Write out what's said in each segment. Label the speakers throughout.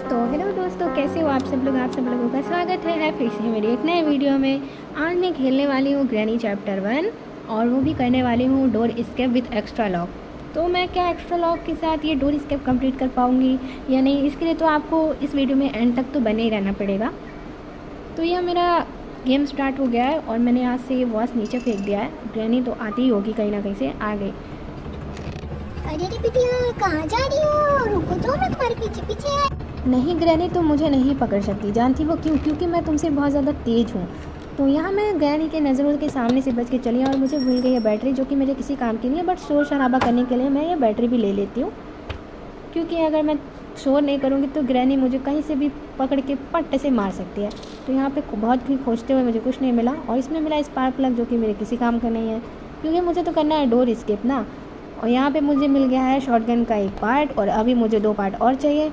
Speaker 1: तो हेलो दोस्तों कैसे हो आप सब लोग? आप सब लोगों का स्वागत है, है फिर से मेरी एक नए वीडियो में। आज मैं खेलने वाली हूँ ग्रैनी चैप्टर वन और वो भी करने वाली हूँ door escape with extra lock तो मैं क्या एक्स्ट्रा लॉक के साथ ये डोर स्केप कंप्लीट कर पाऊँगी या नहीं इसके लिए तो आपको इस वीडियो में एंड तक तो बने ही रहना पड़ेगा। तो यह मेरा गेम स्टार्ट हो गया है और मैंने यहाँ से वॉच नीचे फेंक दिया है। ग्रैनी तो आती ही होगी कहीं ना कहीं से आ गई
Speaker 2: अरे बिटिया कहाँ जा रही हो? रुको तो मैं तुम्हारे पीछे पीछे
Speaker 1: नहीं ग्रैनी तुम मुझे नहीं पकड़ सकती। जानती हो क्यों? क्योंकि मैं तुमसे बहुत ज़्यादा तेज़ हूँ। तो यहाँ मैं ग्रैनी के नज़रों के सामने से बच के चली और मुझे भूल गई है बैटरी, जो कि मेरे किसी काम की नहीं है बट शोर शराबा करने के लिए मैं ये बैटरी भी ले लेती हूँ। क्योंकि अगर मैं शोर नहीं करूँगी तो ग्रैनी मुझे कहीं से भी पकड़ के पट्ट से मार सकती है। तो यहाँ पे बहुत ही खोजते हुए मुझे कुछ नहीं मिला, और इसमें मिला स्पार्क प्लग जो कि मेरे किसी काम का नहीं है। क्योंकि मुझे तो करना है डोर स्केप ना। और यहाँ पे मुझे मिल गया है शॉटगन का एक पार्ट और अभी मुझे दो पार्ट और चाहिए।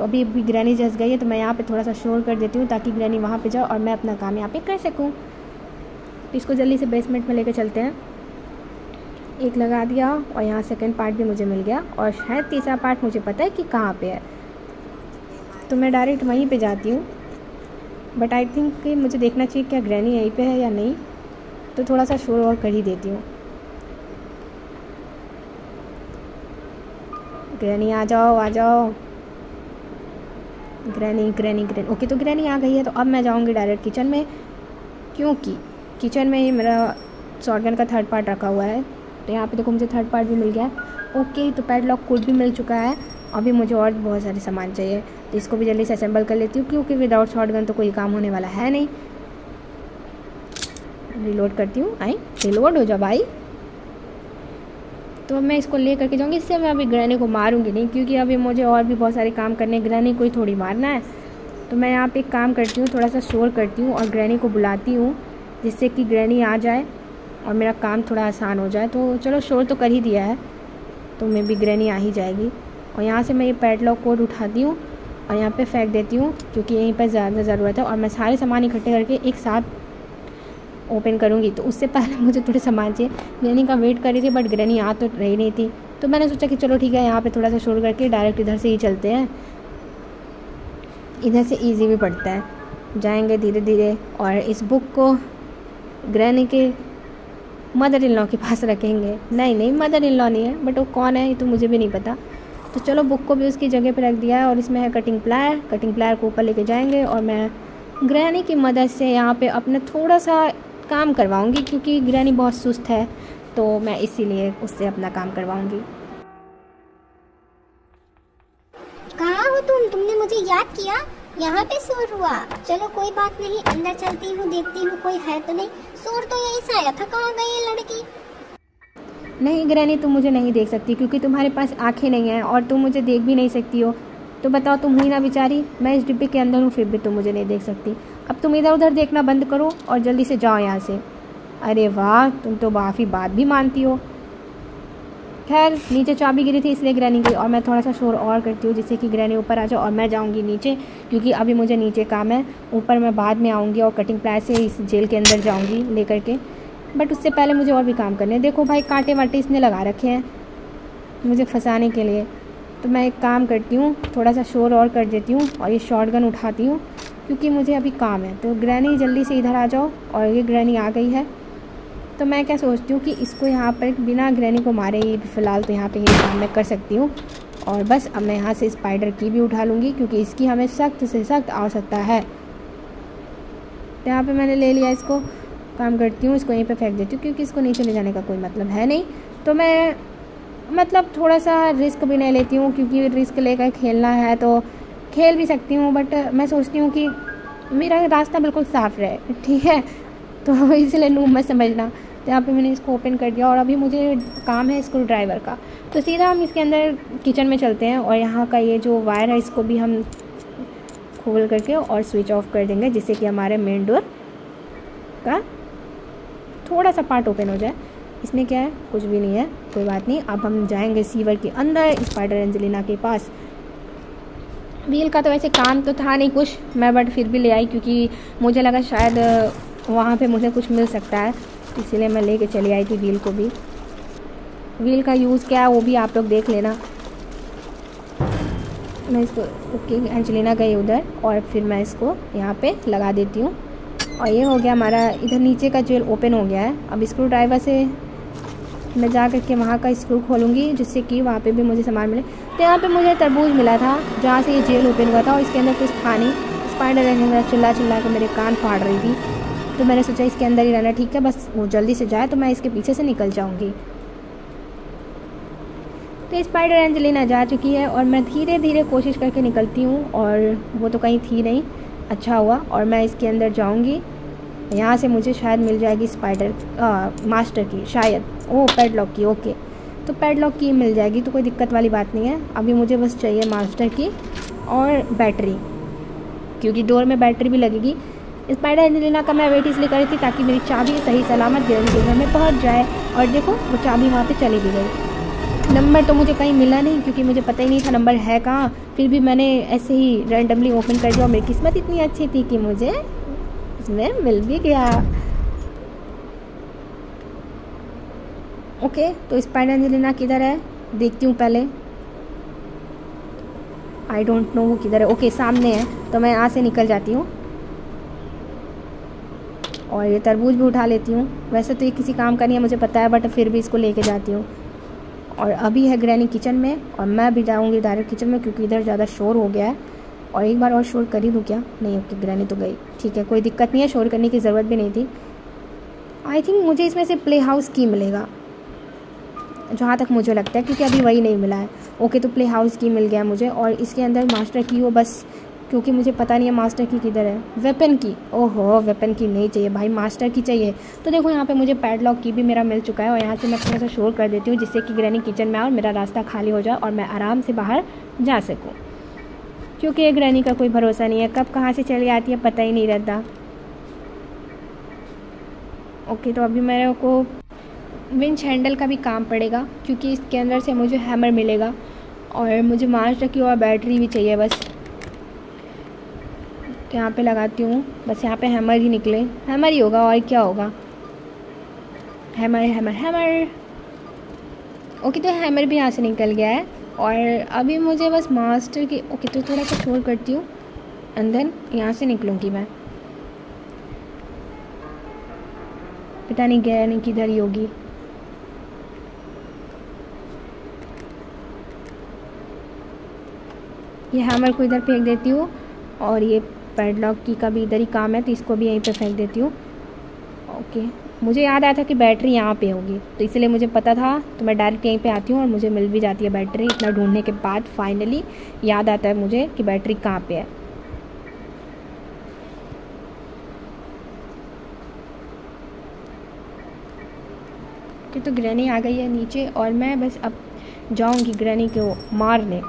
Speaker 1: तो अभी अभी ग्रैनी जस गई है तो मैं यहाँ पे थोड़ा सा शोर कर देती हूँ ताकि ग्रैनी वहाँ पे जाओ और मैं अपना काम यहाँ पे कर सकूँ। तो इसको जल्दी से बेसमेंट में लेकर चलते हैं। एक लगा दिया और यहाँ सेकेंड पार्ट भी मुझे मिल गया और शायद तीसरा पार्ट मुझे पता है कि कहाँ पर है। तो मैं डायरेक्ट वहीं पर जाती हूँ। बट आई थिंक कि मुझे देखना चाहिए क्या ग्रैनी यहीं पर है या नहीं। तो थोड़ा सा शोर और कर ही देती हूँ। ग्रैनी आ जाओ आ जाओ। ग्रैनी ग्रैनी ग्रैनी ओके तो ग्रैनी आ गई है तो अब मैं जाऊँगी डायरेक्ट किचन में। क्योंकि किचन में ही मेरा शॉटगन का थर्ड पार्ट रखा हुआ है। तो यहाँ पे देखो मुझे थर्ड पार्ट भी मिल गया। ओके तो पैड लॉक कोड भी मिल चुका है। अभी मुझे और बहुत सारे सामान चाहिए। तो इसको भी जल्दी से असेंबल कर लेती हूँ, क्योंकि विदाउट शॉटगन तो कोई काम होने वाला है नहीं। रिलोड करती हूँ। आई रिलोड हो जाओ भाई। तो मैं इसको ले करके जाऊँगी। इससे मैं अभी ग्रहणी को मारूँगी नहीं, क्योंकि अभी मुझे और भी बहुत सारे काम करने ग्रहणी को ही थोड़ी मारना है। तो मैं यहाँ पे एक काम करती हूँ, थोड़ा सा शोर करती हूँ और ग्रहणी को बुलाती हूँ, जिससे कि ग्रहणी आ जाए और मेरा काम थोड़ा आसान हो जाए। तो चलो, शोर तो कर ही दिया है तो मैं भी ग्रहणी आ ही जाएगी। और यहाँ से मैं ये पैडलॉक कोड उठाती हूँ और यहाँ पे फेंक देती हूँ, क्योंकि यहीं पर ज़्यादा ज़रूरत है। और मैं सारे सामान इकट्ठे करके एक साथ ओपन करूँगी तो उससे पहले मुझे थोड़े सामान चाहिए। ग्रैनी का वेट कर रही थी बट ग्रैनी आ तो रही नहीं थी। तो मैंने सोचा कि चलो ठीक है, यहाँ पे थोड़ा सा शोर करके डायरेक्ट इधर से ही चलते हैं। इधर से इजी भी पड़ता है। जाएँगे धीरे धीरे, और इस बुक को ग्रैनी के मदर इन लॉ के पास रखेंगे। नहीं नहीं मदर इन लॉ नहीं है बट वो कौन है, ये तो मुझे भी नहीं पता। तो चलो बुक को भी उसकी जगह पर रख दिया है, और इसमें है कटिंग प्लायर कटिंग प्लायर को ऊपर लेके जाएँगे, और मैं ग्रैनी की मदद से यहाँ पे अपना थोड़ा सा काम करवाऊँगी क्योंकि ग्रैनी बहुत सुस्त है तो मैं इसीलिए उससे अपना काम करवाऊँगी।
Speaker 2: कहाँ हो तुम? तुमने मुझे याद किया? यहाँ पे शोर हुआ। चलो कोई बात नहीं अंदर चलती हूँ देखती हूँ कोई है तो नहीं। शोर तो यही से आया था कहाँ गई ये लड़की?
Speaker 1: नहीं ग्रैनी तुम मुझे नहीं देख सकती क्योंकि तुम्हारे पास आँखें नहीं हैं और तुम मुझे देख भी नहीं सकती हो। तो बताओ तुम हुई ना बेचारी? मैं इस डिब्बे के अंदर हूँ फिर भी तुम मुझे नहीं देख सकती। अब तुम इधर उधर देखना बंद करो और जल्दी से जाओ यहाँ से। अरे वाह, तुम तो काफ़ी बात भी मानती हो। खैर, नीचे चाबी गिरी थी इसलिए ग्रैनी गई और मैं थोड़ा सा शोर और करती हूँ जिससे कि ग्रैनी ऊपर आ जाओ और मैं जाऊँगी नीचे क्योंकि अभी मुझे नीचे काम है। ऊपर मैं बाद में आऊँगी और कटिंग प्लायर से इस जेल के अंदर जाऊँगी लेकर के। बट उससे पहले मुझे और भी काम करने देखो भाई कांटे वाटे इसने लगा रखे हैं मुझे फंसाने के लिए। तो मैं एक काम करती हूँ थोड़ा सा शोर और कर देती हूँ और ये शॉर्ट गन उठाती हूँ। क्योंकि मुझे अभी काम है। तो ग्रैनी जल्दी से इधर आ जाओ और ये ग्रैनी आ गई है। तो मैं क्या सोचती हूँ कि इसको यहाँ पर बिना ग्रैनी को मारे ही फ़िलहाल तो यहाँ पे ये काम मैं कर सकती हूँ। और बस अब मैं यहाँ से स्पाइडर की भी उठा लूँगी क्योंकि इसकी हमें सख्त से सख्त आवश्यकता है। तो यहाँ पर मैंने ले लिया इसको। काम करती हूँ, इसको यहीं पर फेंक देती हूँ क्योंकि इसको नीचे ले जाने का कोई मतलब है नहीं। तो मैं मतलब थोड़ा सा रिस्क भी नहीं लेती हूँ क्योंकि रिस्क लेकर खेलना है तो खेल भी सकती हूँ बट मैं सोचती हूँ कि मेरा रास्ता बिल्कुल साफ़ रहे, ठीक है? तो इसलिए नूब मत समझना। तो यहाँ पे मैंने इसको ओपन कर दिया और अभी मुझे काम है स्क्रू ड्राइवर का। तो सीधा हम इसके अंदर किचन में चलते हैं और यहाँ का ये जो वायर है, इसको भी हम खोल करके और स्विच ऑफ़ कर देंगे, जिससे कि हमारे मेन डोर का थोड़ा सा पार्ट ओपन हो जाए। इसमें क्या है? कुछ भी नहीं है, कोई बात नहीं। अब हम जाएँगे सीवर के अंदर स्पाइडर एंजेलिना के पास। व्हील का तो वैसे काम तो था नहीं कुछ, मैं बट फिर भी ले आई क्योंकि मुझे लगा शायद, वहाँ पे मुझे कुछ मिल सकता है। इसीलिए मैं लेके चली आई थी व्हील को भी। व्हील का यूज़ क्या है वो भी आप लोग देख लेना। मैं इसको, ओके, एंजलिना गई उधर और फिर मैं इसको यहाँ पे लगा देती हूँ। और ये हो गया हमारा, इधर नीचे का जेल ओपन हो गया है। अब स्क्रू ड्राइवर से मैं जा कर के वहाँ का स्क्रू खोलूँगी जिससे कि वहाँ पे भी मुझे सामान मिले। तो यहाँ पे मुझे तरबूज मिला था जहाँ से ये जेल ओपन हुआ था और इसके अंदर कुछ था नहीं स्पाइडर रहने मेरा चिल्ला चिल्ला कर मेरे कान फाड़ रही थी। तो मैंने सोचा इसके अंदर ही रहना ठीक है बस वो जल्दी से जाए तो मैं इसके पीछे से निकल जाऊँगी। तो स्पाइडर एंजलिना जा चुकी है और मैं धीरे धीरे कोशिश करके निकलती हूँ और वो तो कहीं थी नहीं। अच्छा हुआ और मैं इसके अंदर जाऊँगी। यहाँ से मुझे शायद मिल जाएगी स्पाइडर आ, मास्टर की शायद। ओ पैडलॉक की ओके तो पैडलॉक की मिल जाएगी तो कोई दिक्कत वाली बात नहीं है। अभी मुझे बस चाहिए मास्टर की और बैटरी क्योंकि डोर में बैटरी भी लगेगी। स्पाइडर एंजलिना का मैं वेट इसलिए कर रही थी ताकि मेरी चाबी सही सलामत घर में पहुँच जाए और देखो, वो चाबी वहाँ पर चली भी गई। नंबर तो मुझे कहीं मिला नहीं, क्योंकि मुझे पता ही नहीं था नंबर है कहाँ। फिर भी मैंने ऐसे ही रैंडमली ओपन कर दिया और मेरी किस्मत इतनी अच्छी थी कि मुझे इसमें मिल भी गया। ओके तो स्पाइडर एंजेलिना किधर है? देखती हूँ पहले। आई डोंट नो वो किधर है। ओके, सामने है तो मैं यहाँ से निकल जाती हूँ। और ये तरबूज भी उठा लेती हूँ। वैसे तो ये किसी काम का नहीं है, मुझे पता है बट फिर भी इसको लेके जाती हूँ। और अभी है ग्रैनी किचन में, और मैं भी जाऊँगी डायरेक्ट किचन में, क्योंकि इधर ज़्यादा शोर हो गया है। और एक बार और शोर कर ही दूँ क्या? नहीं, ओके ग्रैनी तो गई। ठीक है, कोई दिक्कत नहीं है, शोर करने की ज़रूरत भी नहीं थी। आई थिंक मुझे इसमें से प्ले हाउस की मिलेगा। जहाँ तक मुझे लगता है, क्योंकि अभी वही नहीं मिला है। ओके तो प्ले हाउस की मिल गया मुझे और इसके अंदर मास्टर की वो बस, क्योंकि मुझे पता नहीं है मास्टर की किधर है। वेपन की? ओहो वेपन की नहीं चाहिए भाई मास्टर की चाहिए। तो देखो, यहाँ पे मुझे पैडलॉक की भी मेरा मिल चुका है और यहाँ से मैं थोड़ा सा शोर कर देती हूँ, जिससे कि ग्रैनी किचन में आए और मेरा रास्ता खाली हो जाए और मैं आराम से बाहर जा सकूँ। क्योंकि एक ग्रैनी का कोई भरोसा नहीं है। कब कहाँ से चली आती है, पता ही नहीं रहता। ओके तो अभी मेरे को विंच हैंडल का भी काम पड़ेगा, क्योंकि इसके अंदर से मुझे हैमर मिलेगा और मुझे मास्टर की और बैटरी भी चाहिए बस। तो यहाँ पे लगाती हूँ, बस यहाँ पे हैमर ही निकले। हैमर ही होगा और क्या होगा? Hammer hammer hammer. ओके तो हैमर भी यहाँ से निकल गया है और अभी मुझे बस मास्टर की, ओके तो थोड़ा सा शोर करती हूँ एंड देन यहाँ से निकलूँगी मैं। पता नहीं गया नहीं किधर ही होगी। ये हैमर को इधर फेंक देती हूँ और ये पैडलॉक की का भी इधर ही काम है तो इसको भी यहीं पे फेंक देती हूँ। ओके मुझे याद आया था कि बैटरी यहाँ पे होगी तो इसलिए मुझे पता था तो मैं डायरेक्ट यहीं पे आती हूँ और मुझे मिल भी जाती है बैटरी। इतना ढूँढने के बाद फाइनली याद आता है मुझे कि बैटरी कहाँ पे है। तो ग्रैनी आ गई है नीचे और मैं बस अब जाऊँगी ग्रैनी को मारने।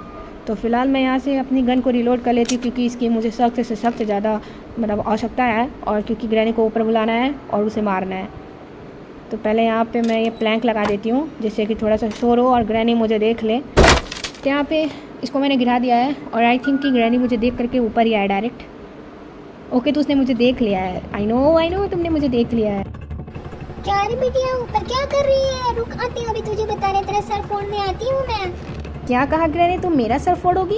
Speaker 1: तो फ़िलहाल मैं यहाँ से अपनी गन को रिलोड कर लेती हूँ क्योंकि इसकी मुझे सख्त से सख्त ज़्यादा मतलब आवश्यकता है और क्योंकि ग्रैनी को ऊपर बुलाना है और उसे मारना है। तो पहले यहाँ पे मैं ये प्लैंक लगा देती हूँ, जिससे कि थोड़ा सा शोर हो और ग्रैनी मुझे देख ले। तो यहाँ पे इसको मैंने गिरा दिया है और आई थिंक कि ग्रैनी मुझे देख करके ऊपर ही आया डायरेक्ट ओके तो उसने मुझे देख लिया है। आई नो आई नो तुमने मुझे देख लिया है।
Speaker 2: क्या बेटिया, ऊपर क्या कर रही है? रुक, आती हूँ अभी तुझे बता रहे तेरा सर फ़ोन में आती हूँ मैं।
Speaker 1: क्या कहा ग्रैनी तुम मेरा सर फोड़ोगी?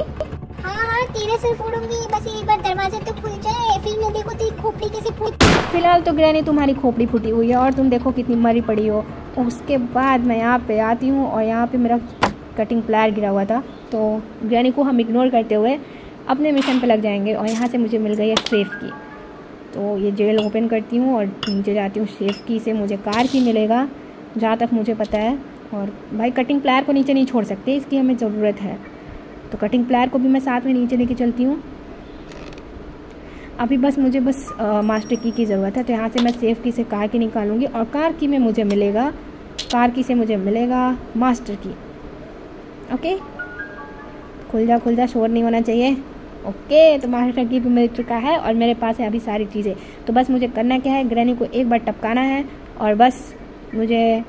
Speaker 2: हाँ हाँ तेरे सर फोड़ूँगी। बस एक बार दरवाज़ा तो खुल जाए। फिर मैं देखो तेरी खोपड़ी कैसे फूट
Speaker 1: फ़िलहाल तो ग्रैनी तुम्हारी खोपड़ी फूटी हुई है और तुम देखो कितनी मरी पड़ी हो। उसके बाद मैं यहाँ पे आती हूँ और यहाँ पे मेरा कटिंग प्लायर गिरा हुआ था। तो ग्रैनी को हम इग्नोर करते हुए अपने मिशन पे लग जाएँगे और यहाँ से मुझे मिल गई है सेफ़ की तो ये जेल ओपन करती हूँ और नीचे जाती हूँ। सेफ़ की से मुझे कार की मिलेगा। जहाँ तक मुझे पता है। और भाई कटिंग प्लायर को नीचे नहीं छोड़ सकते इसकी हमें ज़रूरत है। तो कटिंग प्लायर को भी मैं साथ में नीचे लेके चलती हूँ। अभी बस मुझे बस आ, मास्टर की की ज़रूरत है तो यहाँ से मैं सेफ़ की से कार की निकालूँगी और कार की में मुझे मिलेगा कार की से मुझे मिलेगा मास्टर की ओके खुल जा खुल जा शोर नहीं होना चाहिए। ओके तो मास्टर की भी मिल चुका है और मेरे पास है अभी सारी चीज़ें। तो बस मुझे करना क्या है ग्रैनी को एक बार टपकाना है और बस मुझे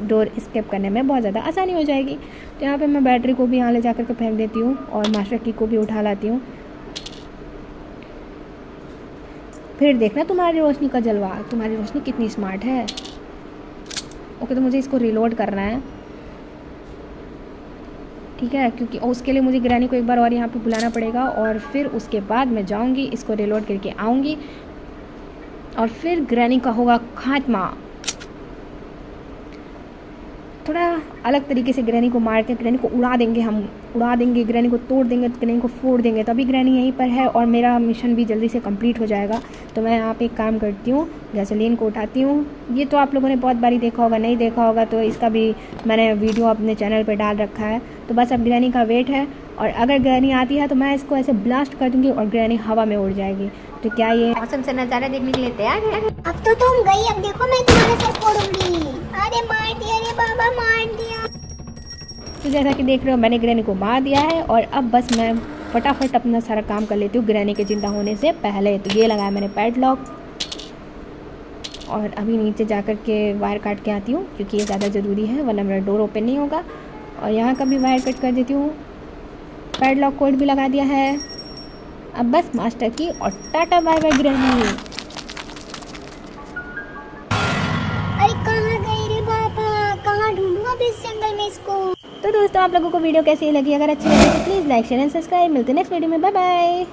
Speaker 1: डोर स्केप करने में बहुत ज़्यादा आसानी हो जाएगी। तो यहाँ पे मैं बैटरी को भी यहाँ ले जा कर के फेंक देती हूँ और मास्टर की को भी उठा लाती हूँ। फिर देखना तुम्हारी रोशनी का जलवा, तुम्हारी रोशनी कितनी स्मार्ट है। ओके तो मुझे इसको रिलोड करना है। ठीक है, क्योंकि उसके लिए मुझे ग्रैनी को एक बार और यहाँ पे बुलाना पड़ेगा और फिर उसके बाद मैं जाऊँगी, इसको रिलोड करके आऊँगी। और फिर ग्रैनी का होगा खात्मा। थोड़ा अलग तरीके से ग्रहणी को मार के, ग्रहणी को उड़ा देंगे हम। उड़ा देंगे, ग्रहणी को तोड़ देंगे ग्रहणी को फोड़ देंगे। तभी ग्रहणी यहीं पर है और मेरा मिशन भी जल्दी से कंप्लीट हो जाएगा। तो मैं यहाँ पे एक काम करती हूँ गैसोलीन को उठाती हूँ। ये तो आप लोगों ने बहुत बारी देखा होगा, नहीं देखा होगा तो इसका भी मैंने वीडियो अपने चैनल पर डाल रखा है। तो बस अब ग्रैनी का वेट है। और अगर ग्रैनी आती है तो मैं इसको ऐसे ब्लास्ट कर दूँगी और ग्रैनी हवा में उड़ जाएगी। तो क्या ये मौसम से नज़ारा देखने के लिए तैयार है?
Speaker 2: अब तो तुम गई अब देखो मैं तुम्हारे सर फोड़ूँगी अरे मार दिया रे बाबा मार दिया।
Speaker 1: तो जैसा कि देख रहे हो मैंने ग्रैनी को मार दिया है और अब बस मैं फटाफट अपना सारा काम कर लेती हूँ ग्रैनी के ज़िंदा होने से पहले। तो ये लगाया मैंने पैडलॉक और अभी नीचे जा कर के वायर काट के आती हूँ क्योंकि ये ज़्यादा ज़रूरी है वरना मेरा डोर ओपन नहीं होगा। और यहाँ का भी वायर कट कर देती हूँ। पैडलॉक कोड भी लगा दिया है। अब बस मास्टर की और टाटा बाय बाय ग्रहणी
Speaker 2: अरे कहाँ गई रे बाबा कहाँ ढूंढूं अब इस जंगल में
Speaker 1: तो दोस्तों आप लोगों को वीडियो कैसी लगी? अगर अच्छी लगी तो please like share and subscribe मिलते हैं नेक्स्ट वीडियो में। Bye bye